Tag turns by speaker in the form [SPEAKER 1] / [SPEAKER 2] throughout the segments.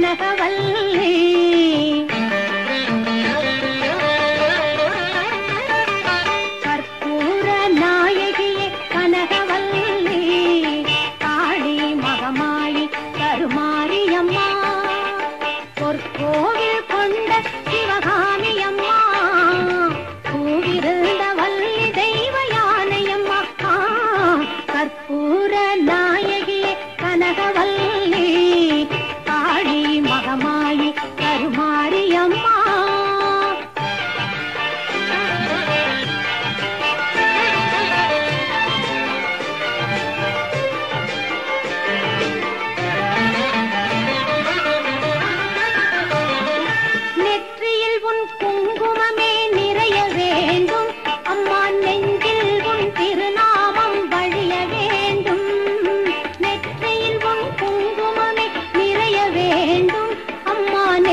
[SPEAKER 1] కనకవల్ల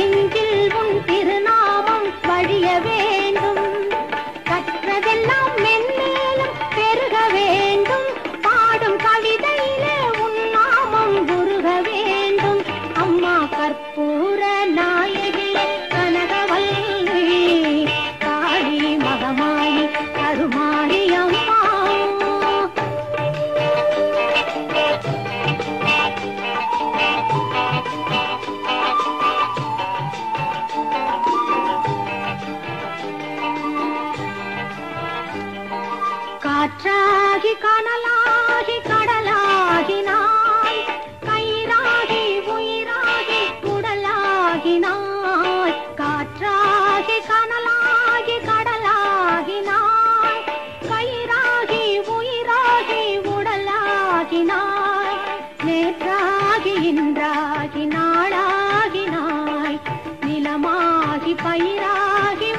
[SPEAKER 1] நெஞ்சில் உன் திருநாமம் வழிய வேண்டும். கற்றதெல்லாம் மென்மேலும் பெருக வேண்டும். பாடும் கவிதையிலே உன் நாமம் குருக வேண்டும். அம்மா கற்பு கல்லாகி கனலாகி கடலாகி நான். கயிறாகி உயிராகி உடலாகி நான். காற்றாகி கனலாகி கடலாகி நான். கயிறாகி உயிராகி உடலாகி நான். நேற்றாகி இன்றாகி நாளாகி நிலமாகி பயிராகி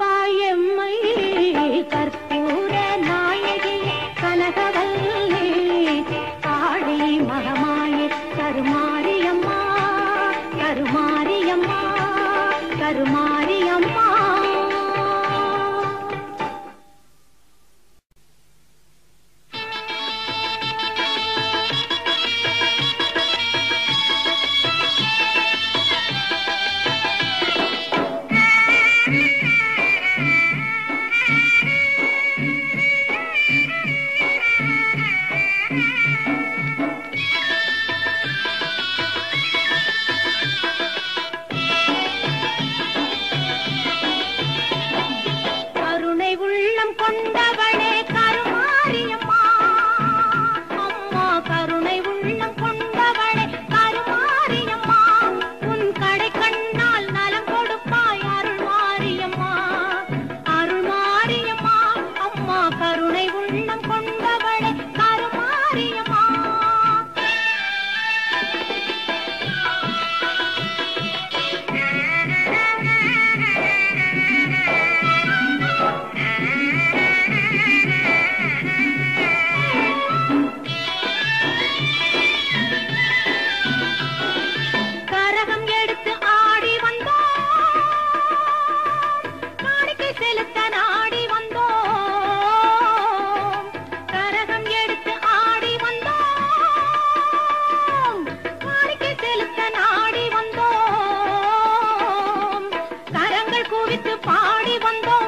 [SPEAKER 1] பாயம்மை குறித்து பாடி வந்தோம்.